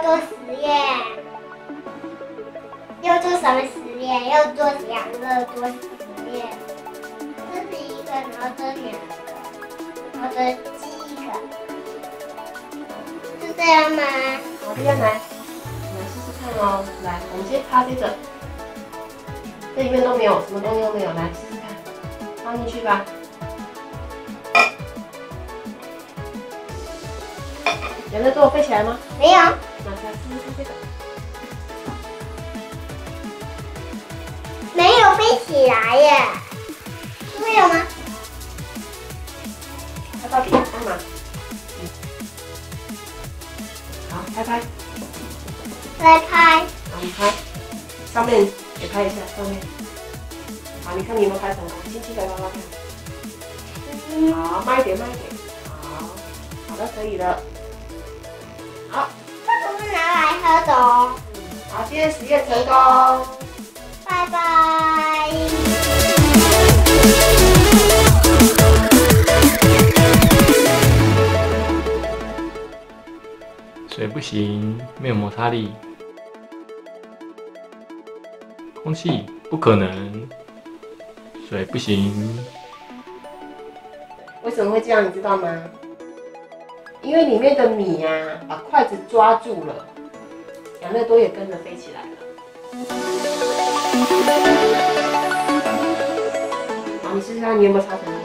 做实验，要做什么实验？要做两个做实验，这是一个，然后这两个，然后这第一个，是这样吗？好，这样来，我们试试看哦。来，我们先擦这个，这里面都没有，什么东西都没有，来试试看，放进去吧。有在做飞起来吗？没有。那再试试看这个。没有飞起来耶，没有吗？它到底干嘛？好，拍拍，来拍，好，你拍，上面也拍一下，上面。好，你看你有没有拍成功？轻轻的拉拉看。好，慢一点，慢一点。好，好的，可以了。今天实验成功。拜拜。水不行，没有摩擦力。空气不可能，水不行。为什么会这样？你知道吗？因为里面的米呀、把筷子抓住了，养乐多也跟着飞起来了。你试试看，你有没有擦成？